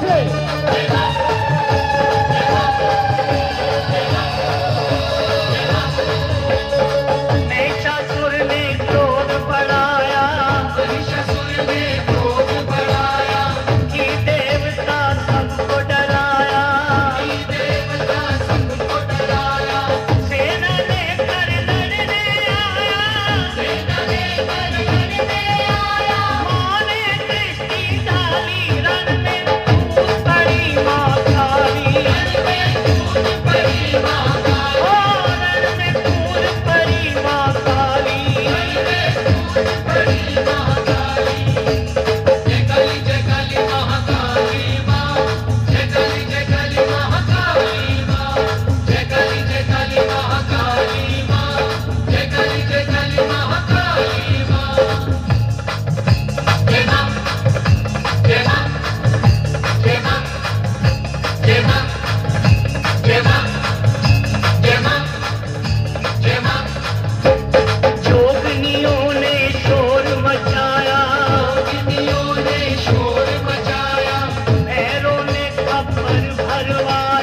Brasil! 热了。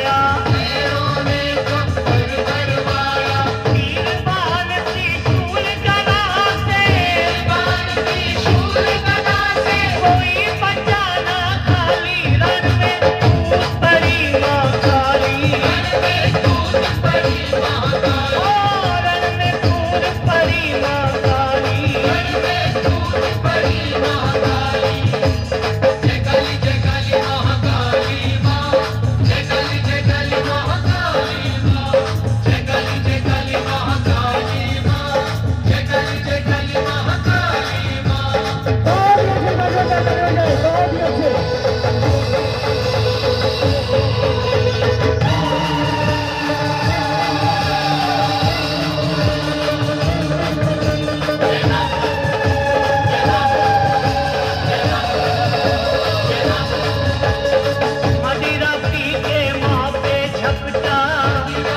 Krishna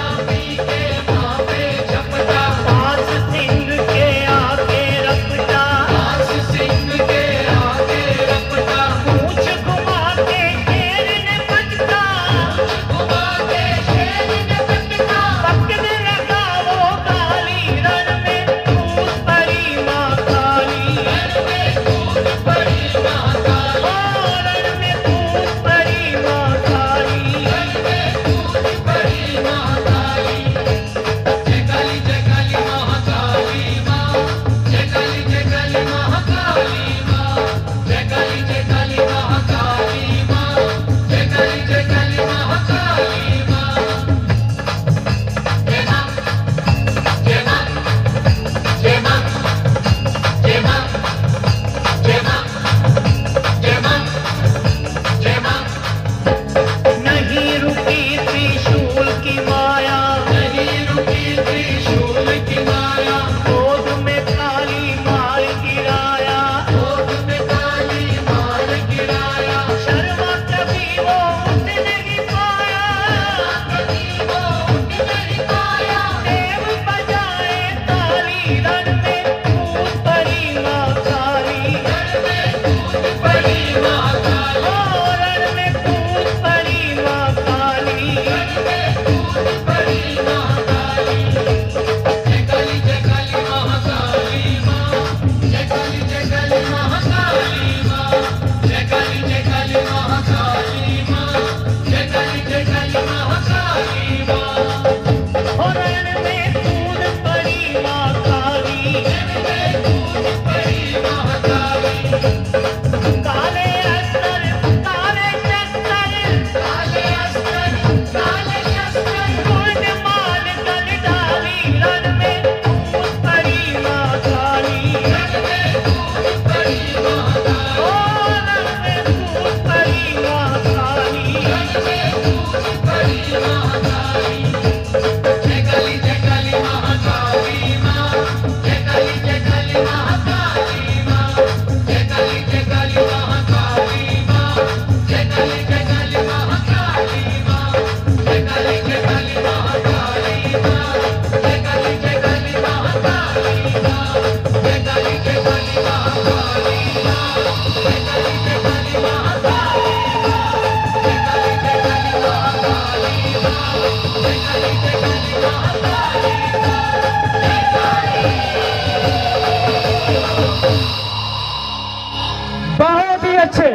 बहुत ही अच्छे,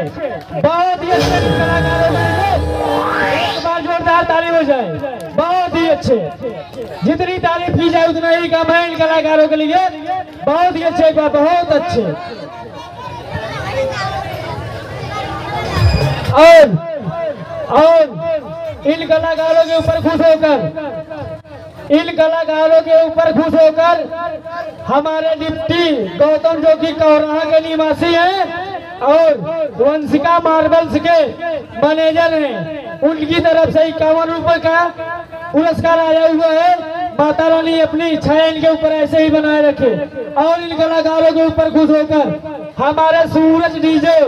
बहुत ही अच्छे कलाकार जोरदार तारीफ़ हो जाए। बहुत ही अच्छे। जितनी तारीफ़ की जाए, उतना ही कम है इन कलाकारों के लिए। बहुत ही अच्छे बहुत अच्छे। और और इन कलाकारों के ऊपर खुश होकर, इन कलाकारों के ऊपर खुश होकर हमारे डिप्टी गौतम जो कि कौराहा के निवासी हैं और वंशिका मार्बल्स के मैनेजर हैं। उनकी तरफ़ से इक्यावन रुपए का पुरस्कार आया हुआ है। माता रानी अपनी इच्छाएँ इनके ऊपर ऐसे ही बनाए रखे और इन कलाकारों के ऊपर खुश होकर हमारे सूरज डीजे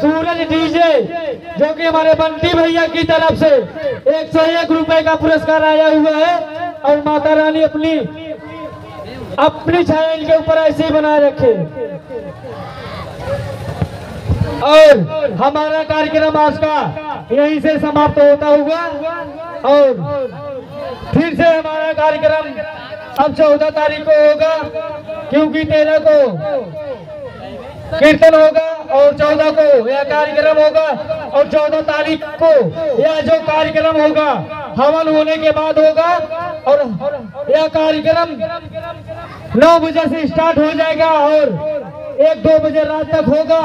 सूरज डीजे, जो कि हमारे बंटी भैया की तरफ़ से एक सौ एक रुपए का पुरस्कार आया हुआ है और माता रानी अपनी अपनी छाया इनके ऊपर ऐसे ही बनाए रखे। और हमारा कार्यक्रम आज का यहीं से समाप्त होता हुआ और फिर से हमारा कार्यक्रम अब चौदह तारीख को होगा, क्योंकि तेरह को कीर्तन होगा और चौदह को यह कार्यक्रम होगा और चौदह तारीख को यह जो कार्यक्रम होगा, हवन होने के बाद होगा और यह कार्यक्रम नौ बजे से स्टार्ट हो जाएगा और एक दो बजे रात तक होगा।